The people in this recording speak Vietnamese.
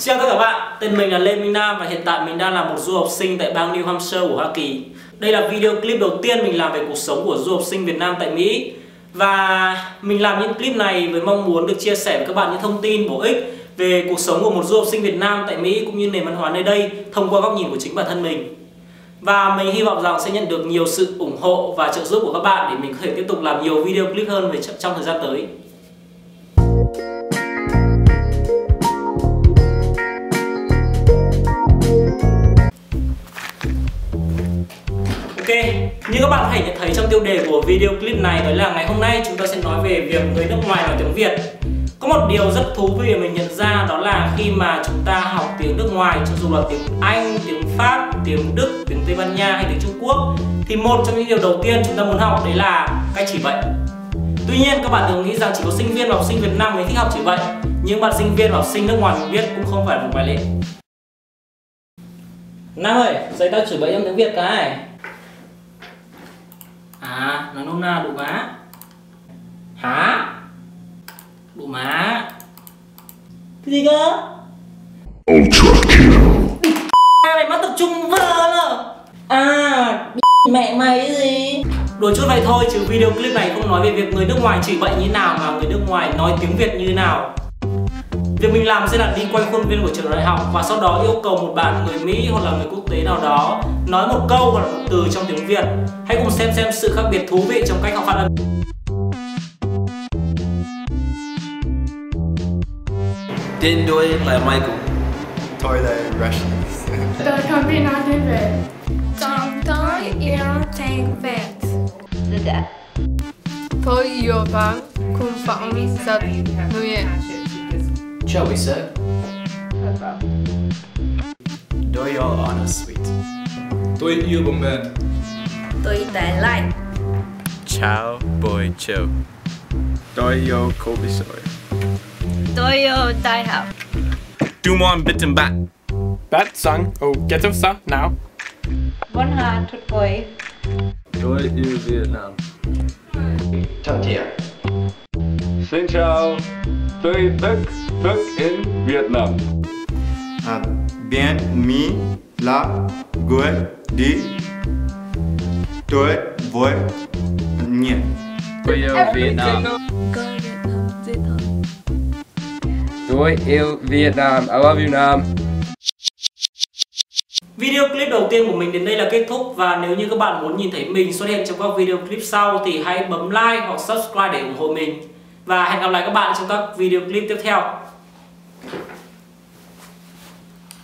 Xin Chào tất cả các bạn, tên mình là Lê Minh Nam và hiện tại mình đang là một du học sinh tại bang New Hampshire của Hoa Kỳ. Đây là video clip đầu tiên mình làm về cuộc sống của du học sinh Việt Nam tại Mỹ. Và mình làm những clip này với mong muốn được chia sẻ với các bạn những thông tin bổ ích về cuộc sống của một du học sinh Việt Nam tại Mỹ cũng như nền văn hóa nơi đây thông qua góc nhìn của chính bản thân mình. Và mình hy vọng rằng sẽ nhận được nhiều sự ủng hộ và trợ giúp của các bạn để mình có thể tiếp tục làm nhiều video clip hơn về trong thời gian tới. Như các bạn hãy nhận thấy trong tiêu đề của video clip này đó là ngày hôm nay chúng ta sẽ nói về việc người nước ngoài nói tiếng Việt. Có một điều rất thú vị mình nhận ra đó là khi mà chúng ta học tiếng nước ngoài cho dù là tiếng Anh, tiếng Pháp, tiếng Đức, tiếng Tây Ban Nha hay tiếng Trung Quốc thì một trong những điều đầu tiên chúng ta muốn học đấy là cách chỉ bệnh. Tuy nhiên các bạn đừng nghĩ rằng chỉ có sinh viên và học sinh Việt Nam mới thích học chỉ bệnh nhưng bạn sinh viên và học sinh nước ngoài mình biết cũng không phải là một ngoại lệ. Nam ơi, dạy tao chửi bậy em tiếng Việt cái. À, nói nôm na đủ má Hả? Đủ má Cái gì cơ? Ultra kill. mày mất tập trung vợ nữa À, mẹ mày cái gì? Đùa chút vậy thôi chứ video clip này không nói về việc người nước ngoài chửi bậy như nào mà người nước ngoài nói tiếng Việt như nào Việc mình làm sẽ là đi quanh khuôn viên của trường đại học và sau đó yêu cầu một bạn người Mỹ hoặc là người quốc tế nào đó nói một câu hoặc là một từ trong tiếng Việt. Hãy cùng xem xem sự khác biệt thú vị trong cách học phát âm. Tên tôi là Michael. Tôi là Russian. Tôi không biết nói tiếng Việt. Tôi yêu tiếng Việt. Tôi yêu bạn cùng phòng rất nuôi. Shall we say? Tôi yêu Anna Sweet. Tôi yêu bóng bàn. Tôi tại lại. Ciao Boy Chill. Tôi yêu Kobe Sawyer. Tôi yêu đại học. Du morgen bitte ein Bad. Bad sang. Oh, get up sa now. Vân Hà tuyệt vời. Tôi yêu Việt Nam. Chào chị ạ. Xin chào, tôi thích thức in Việt Nam. À, bien mi la gue đi tôi với nhé Tôi yêu Việt Nam. Tôi yêu Việt Nam. I love you Nam. Video clip đầu tiên của mình đến đây là kết thúc và nếu như các bạn muốn nhìn thấy mình xuất hiện trong các video clip sau thì hãy bấm like hoặc subscribe để ủng hộ mình. Và hẹn gặp lại các bạn trong các video clip tiếp theo.